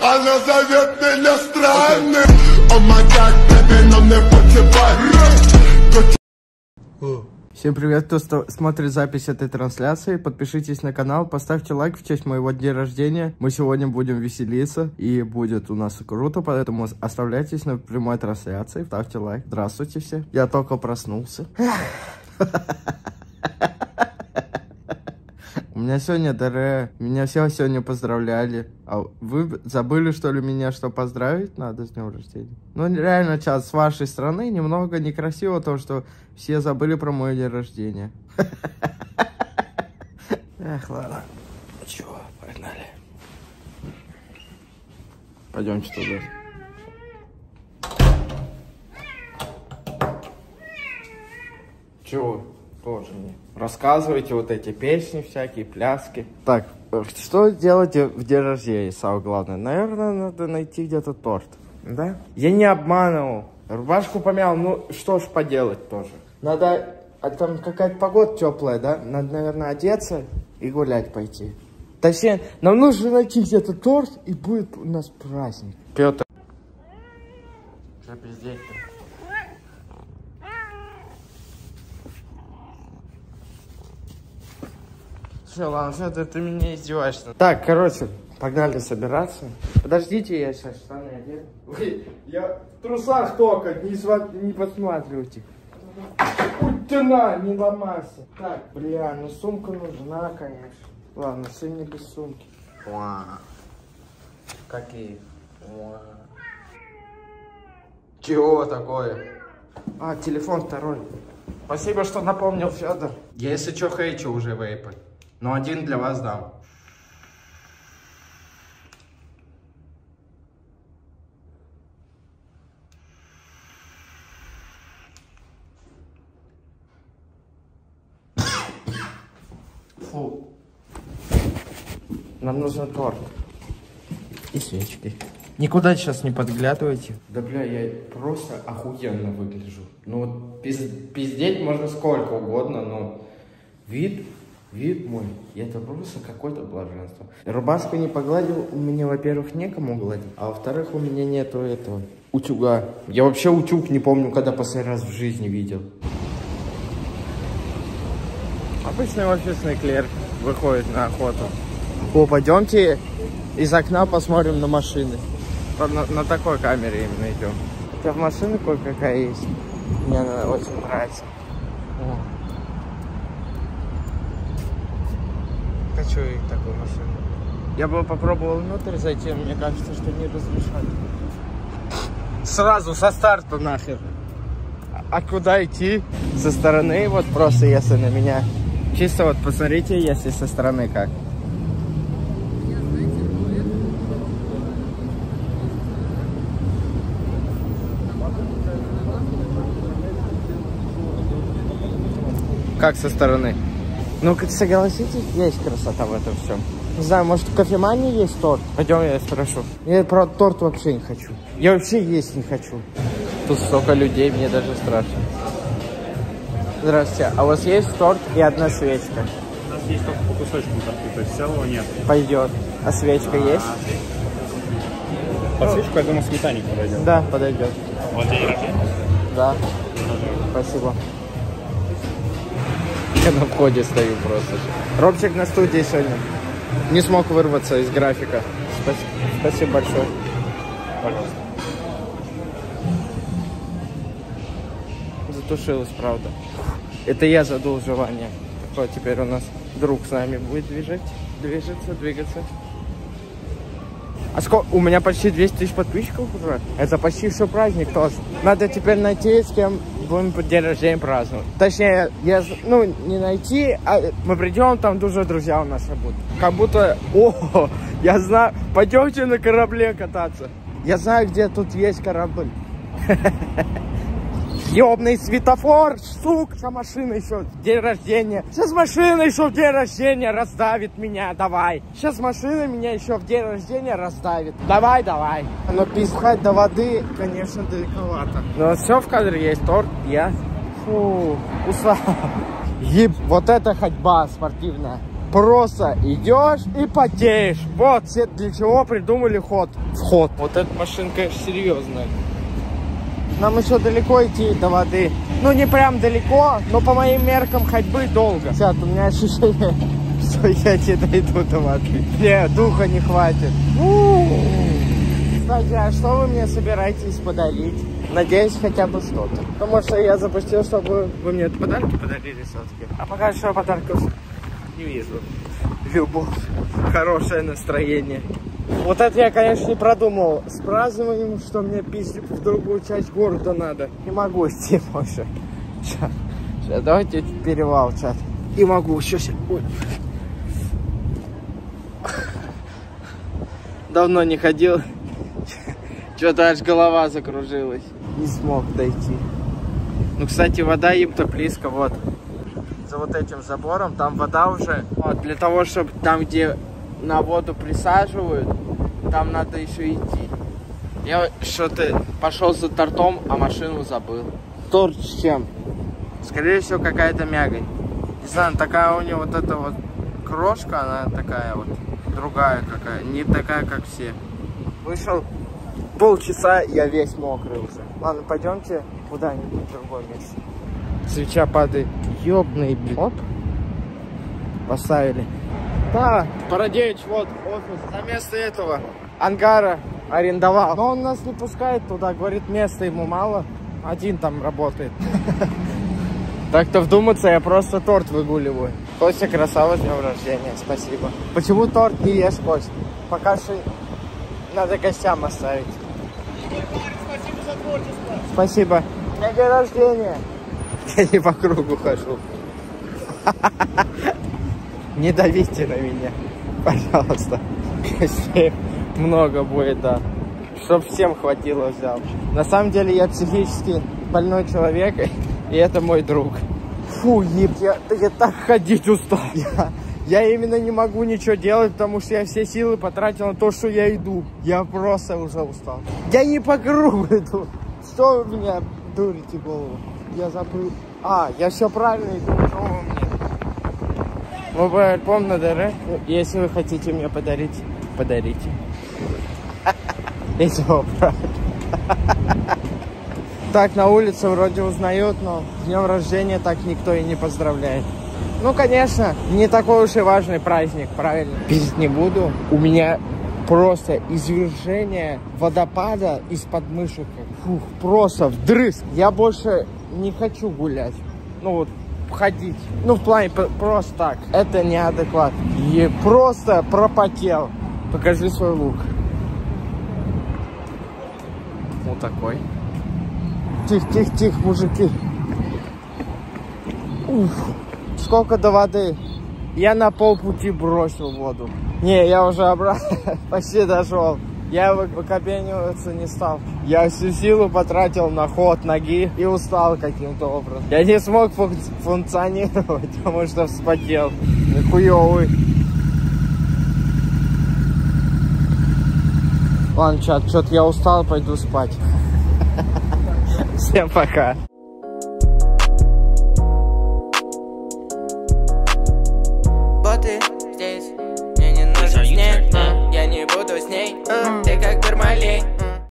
Она зовет меня странным О май гад, бэби, но мне поцепать Всем привет, кто смотрит запись этой трансляции. Подпишитесь на канал, поставьте лайк в честь моего дня рождения. Мы сегодня будем веселиться и будет у нас круто, поэтому оставляйтесь на прямой трансляции, ставьте лайк. Здравствуйте все. Я только проснулся. Меня сегодня ДР, меня все сегодня поздравляли. А вы забыли, что ли, меня что поздравить надо с днем рождения? Ну, реально, сейчас с вашей стороны немного некрасиво то, что все забыли про мой день рождения. Эх, ладно. Ну чего, погнали. Пойдемте туда. Чего? Тоже не. Рассказывайте вот эти песни всякие, пляски. Так, э, что делать в день рождения, самое главное? Наверное, надо найти где-то торт. Да? Я не обманывал. Рубашку помял, ну что ж поделать тоже. Надо, а там какая-то погода теплая, да? Надо, наверное, одеться и гулять пойти. Точнее, нам нужно найти где-то торт, и будет у нас праздник. Петр. Что пиздеть-то? Все, ладно, все, ты, ты меня издеваешься. Так, короче, погнали собираться. Подождите, я сейчас штаны одену. Вы, я в трусах только, не, сва- не подсматривайте. Утина, не ломайся. Так, бля, ну сумка нужна, конечно. Ладно, сын не без сумки. Уа. Какие? Уа. Чего такое? А, телефон второй. Спасибо, что напомнил, Федор. Я, если что, хейчу уже вейпы. Но один для вас дам. Фу. Нам нужен торт. И свечки. Никуда сейчас не подглядывайте. Да бля, я просто охуенно выгляжу. Ну вот пиз- пиздеть можно сколько угодно, но вид, вид мой, это просто какое-то блаженство. Рубашку не погладил, у меня, во-первых, некому гладить, а во-вторых, у меня нету этого утюга. Я вообще утюг не помню, когда последний раз в жизни видел. Обычный офисный клерк выходит на охоту. О, пойдемте из окна посмотрим на машины. На, на такой камере именно идем. Хотя в машины кое-какая есть. Мне она очень нравится. О. Хочу и такую машину. Я бы попробовал внутрь зайти, мне кажется, что не разрешают. Сразу со старта нахер. А куда идти? Со стороны, вот просто если на меня. Чисто вот посмотрите, если со стороны как. Как со стороны? Ну, как согласитесь, есть красота в этом всем. Не знаю, может, в кофемании есть торт? Пойдем, я спрошу. Я про торт вообще не хочу. Я вообще есть не хочу. Тут столько людей, мне даже страшно. Здравствуйте. А у вас есть торт и одна свечка? У нас есть только по кусочкам торты, то есть целого нет. Пойдет. А свечка есть? Под свечку, я думаю, сметанник подойдет. Да, подойдет. Вот день рождения. Да. Спасибо. Я на входе стою просто. Робчик на студии сегодня. Не смог вырваться из графика. Спас- Спасибо большое. Пожалуйста. Затушилась, правда. Это я задул желание. Такой теперь у нас друг с нами будет движать, движется, двигаться. А сколько? У меня почти 200 тысяч подписчиков уже. Это почти что праздник тоже. Надо теперь найти, с кем будем день рождения праздновать. Точнее, я, ну, не найти, а мы придем, там тоже друзья у нас будут. Как будто, о, я знаю, пойдемте на корабле кататься. Я знаю, где тут есть корабль. Ёбный светофор, сука, машина еще в день рождения. Сейчас машина еще в день рождения раздавит меня, давай. Сейчас машина меня еще в день рождения раздавит. Давай, давай. Но писать до воды, конечно, далековато. Но все в кадре есть, торт, я. Фу, устал. Еб, вот это ходьба спортивная. Просто идешь и потеешь. Вот все для чего придумали ход. Вход. Вот эта машина, конечно, серьезная. Нам еще далеко идти до воды. Ну, не прям далеко, но по моим меркам ходьбы долго. Сейчас, у меня ощущение, что я не дойду до воды. Не, духа не хватит. У-у-у. Кстати, а что вы мне собираетесь подарить? Надеюсь, хотя бы что-то. Потому что я запустил, чтобы вы мне подарки подарили все-таки. А пока что подарков не вижу. Любовь, хорошее настроение. Вот это я, конечно, не продумал. С празднованием, что мне пиздить в другую часть города надо. Не могу идти больше. Сейчас, сейчас, давайте перевал, чат. Не могу, сейчас. Ой. Давно не ходил. Что-то аж голова закружилась. Не смог дойти. Ну, кстати, вода им-то близко, вот. За вот этим забором, там вода уже. Вот, для того, чтобы там, где на воду присаживают, там надо еще идти. Я что-то пошел за тортом, а машину забыл. Торт с чем? Скорее всего, какая-то мягонь. Не знаю, такая у нее вот эта вот крошка, она такая вот, другая какая, не такая, как все. Вышел полчаса, я весь мокрый уже. Ладно, пойдемте куда-нибудь в другое место. Свеча падает. Ёбный блин. Оп. Поставили. Да, Парадевич, вот офис. За место этого ангара арендовал. Но он нас не пускает туда, говорит, места ему мало. Один там работает. Так-то вдуматься, я просто торт выгуливаю. Костя, красава, с днем рождения, спасибо. Почему торт не ешь, Кость? Пока что надо гостям оставить. Спасибо за творчество. Спасибо. Меня день рождения. Я не по кругу хожу. Не давите на меня, пожалуйста. Если много будет, да. Чтоб всем хватило, взял. На самом деле я психически больной человек, и это мой друг. Фу, еб, я, я так ходить устал. Я, я именно не могу ничего делать, потому что я все силы потратил на то, что я иду. Я просто уже устал. Я не по кругу иду. Что вы меня дурите голову? Я забыл. А, я все правильно иду, что вы мне? Мой альбом на ДР. Если вы хотите мне подарить, подарите. Если правильно. Так, на улице вроде узнают, но с днем рождения так никто и не поздравляет. Ну, конечно, не такой уж и важный праздник, правильно? Пиздить не буду. У меня просто извержение водопада из подмышек. Фух, просто вдрызг. Я больше не хочу гулять. Ну вот, ходить. Ну, в плане просто так. Это неадекват. И просто пропотел. Покажи свой лук. Вот такой. Тихо, тихо, тихо, мужики. Уф. Сколько до воды? Я на полпути бросил воду. Не, я уже обратно почти дошел. Я вы- выкопениваться не стал. Я всю силу потратил на ход ноги и устал каким-то образом. Я не смог функ- функционировать, потому что вспотел. Хуёвый. Ладно, чат, что-то я устал, пойду спать. Всем пока.